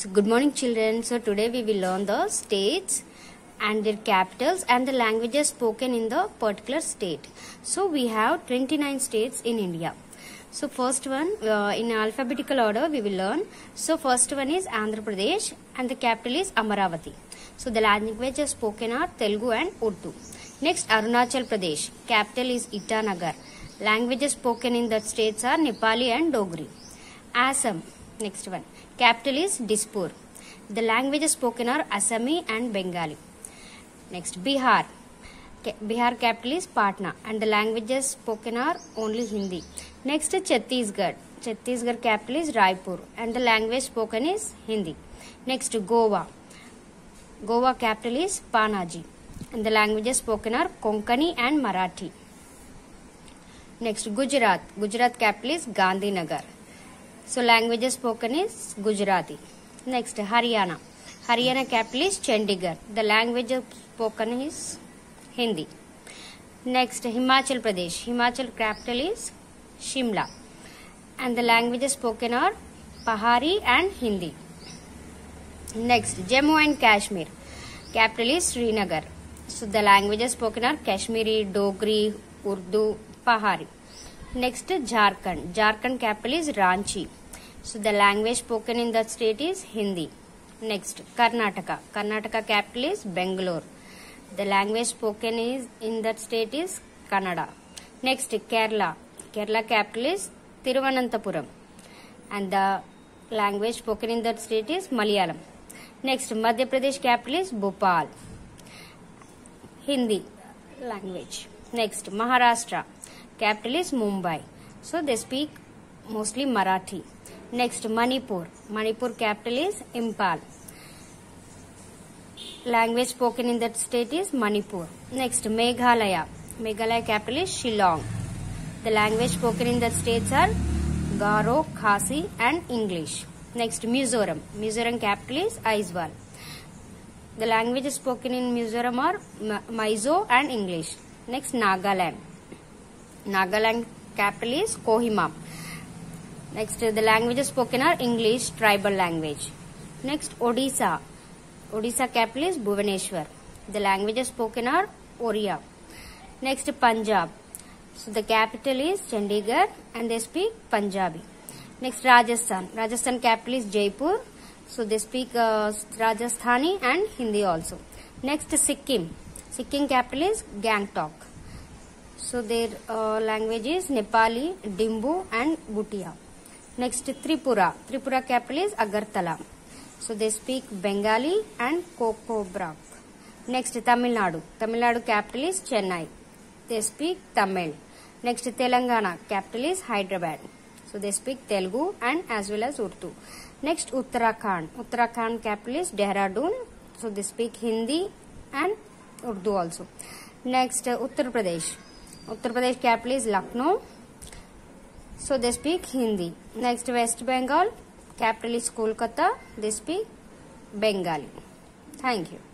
So, good morning, children. So, today we will learn the states and their capitals and the languages spoken in the particular state. So, we have 29 states in India. So, first one uh, in alphabetical order we will learn. So, first one is Andhra Pradesh and the capital is Amaravati. So, the languages spoken are Telugu and Urdu. Next, Arunachal Pradesh. Capital is Itanagar. Languages spoken in that states are Nepali and Dogri. Assam. Next one. Capital is Dispur. The languages spoken are Assami and Bengali. Next, Bihar. Bihar capital is Patna and the languages spoken are only Hindi. Next, Chhattisgarh. Chhattisgarh capital is Raipur and the language spoken is Hindi. Next, Goa. Goa capital is Panaji and the languages spoken are Konkani and Marathi. Next, Gujarat. Gujarat capital is Gandhinagar. So, languages spoken is Gujarati. Next, Haryana. Haryana capital is Chandigarh. The language spoken is Hindi. Next, Himachal Pradesh. Himachal capital is Shimla. And the languages spoken are Pahari and Hindi. Next, Jammu and Kashmir. Capital is Srinagar. So the languages spoken are Kashmiri, Dogri, Urdu, Pahari. Next, Jharkhand. Jharkhand capital is Ranchi. So the language spoken in that state is Hindi. Next, Karnataka. Karnataka capital is Bangalore. The language spoken is in that state is Kannada. Next, Kerala. Kerala capital is Tiruvananthapuram. And the language spoken in that state is Malayalam. Next, Madhya Pradesh capital is Bhopal. Hindi language. Next, Maharashtra. Capital is Mumbai. So they speak mostly Marathi. Next, Manipur. Manipur capital is Imphal. Language spoken in that state is Manipur. Next, Meghalaya. Meghalaya capital is Shillong. The language spoken in that states are Garo, Khasi and English. Next, Mizoram. Mizoram capital is Aizawl. The languages spoken in Mizoram are Mizo and English. Next, Nagaland. Nagaland capital is Kohima. Next, the languages spoken are English, tribal language. Next, Odisha. Odisha capital is Bhubaneswar. The languages spoken are Oriya. Next, Punjab. So the capital is Chandigarh and they speak Punjabi. Next, Rajasthan. Rajasthan capital is Jaipur. So they speak uh, Rajasthani and Hindi also. Next, Sikkim. Sikkim capital is Gangtok. So their uh, language is Nepali, Dimbu and Bhutia. Next, Tripura. Tripura capital is Agartala. So they speak Bengali and Kokobrak. Next, Tamil Nadu. Tamil Nadu capital is Chennai. They speak Tamil. Next, Telangana capital is Hyderabad. So they speak Telugu and as well as Urdu. Next, Uttarakhand. Uttarakhand capital is Dehradun. So they speak Hindi and Urdu also. Next, uh, Uttar Pradesh. Uttar Pradesh capital is Lucknow. So they speak Hindi. Next, West Bengal capital is Kolkata. They speak Bengali. Thank you.